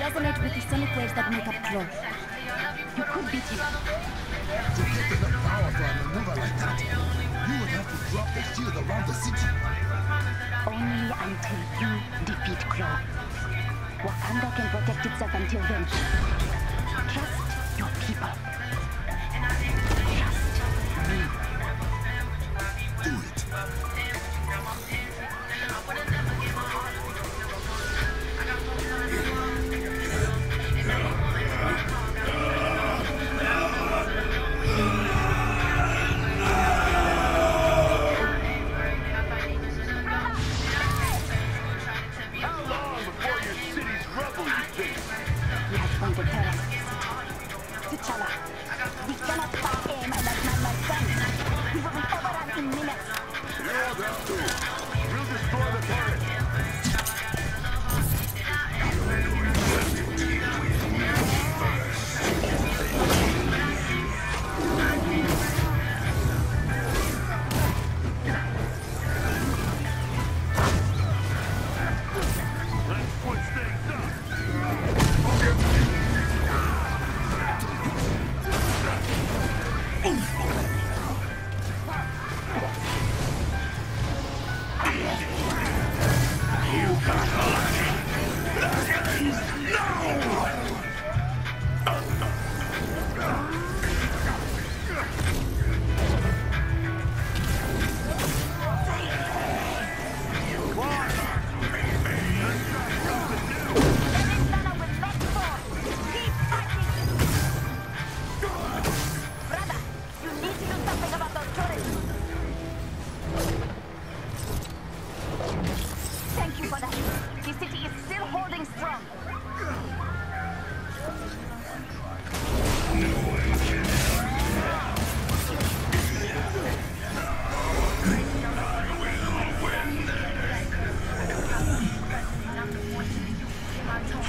resonate with the sonic waves that make up Klaw. You could beat him. To get enough power for a maneuver like that, you would have to drop the shield around the city. Only until you defeat Klaw. Wakanda can protect itself until then. Trust your people.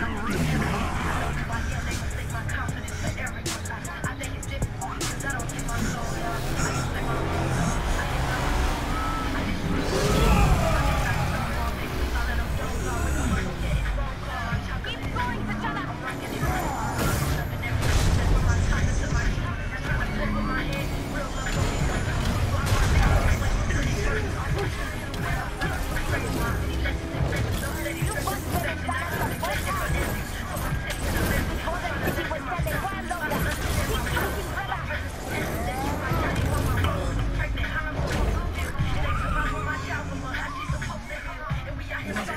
to rescue.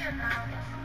Yeah.